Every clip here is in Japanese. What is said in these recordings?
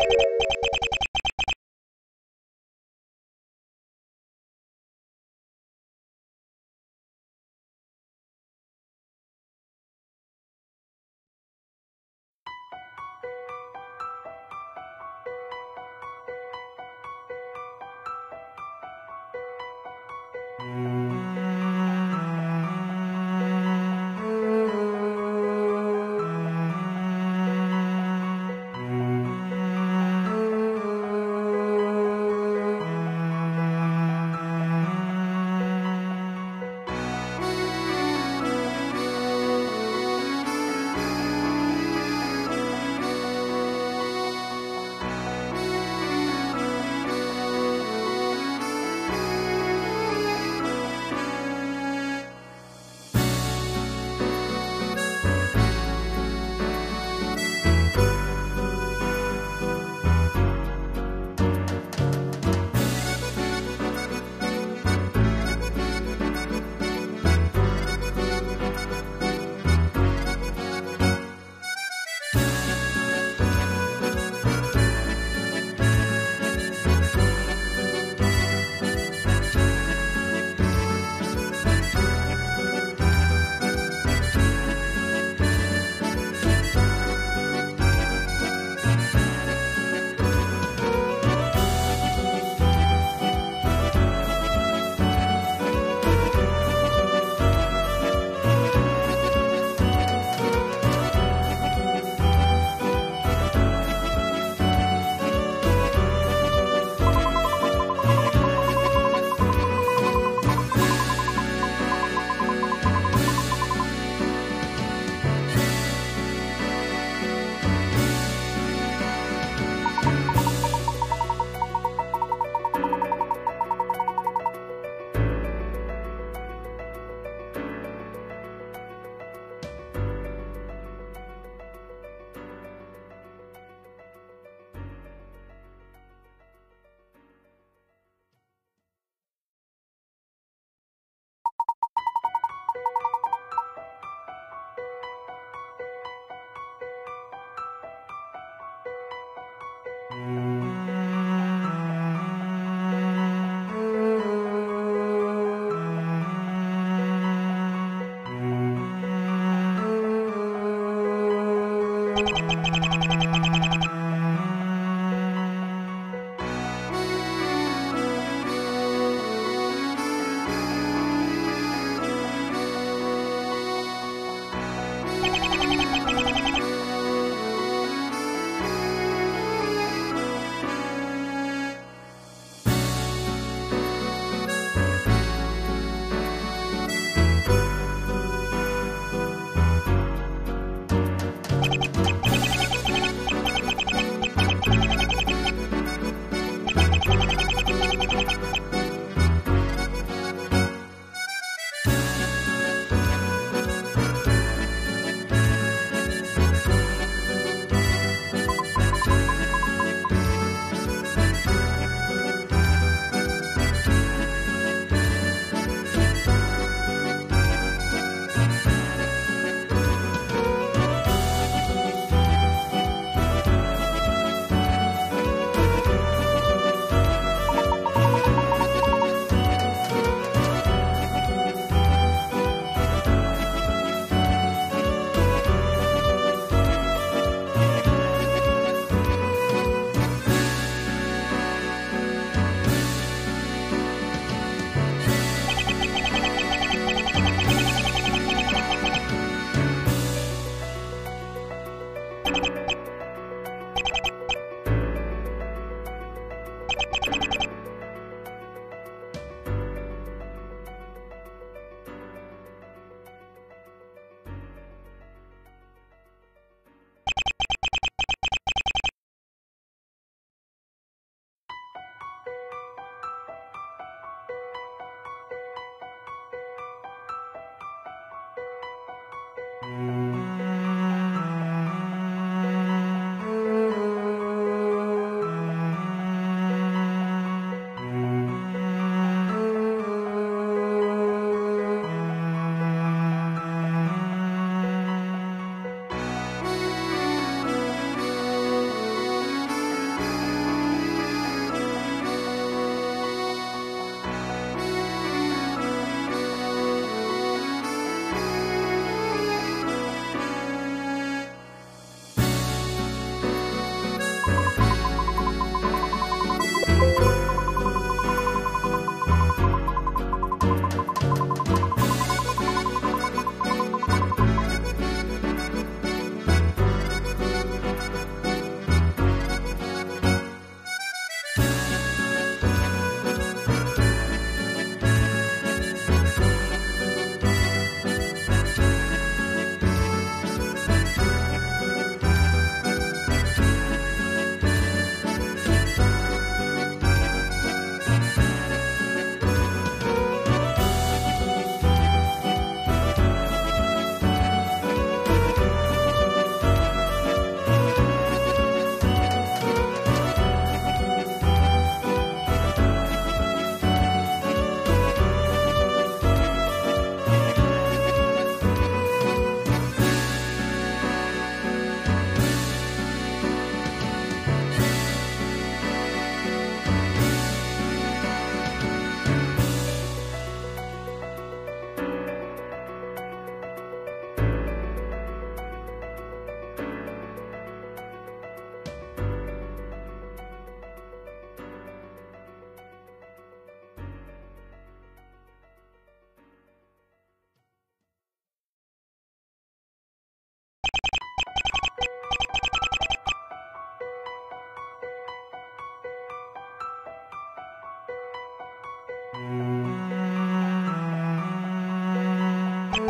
you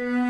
Mm-hmm.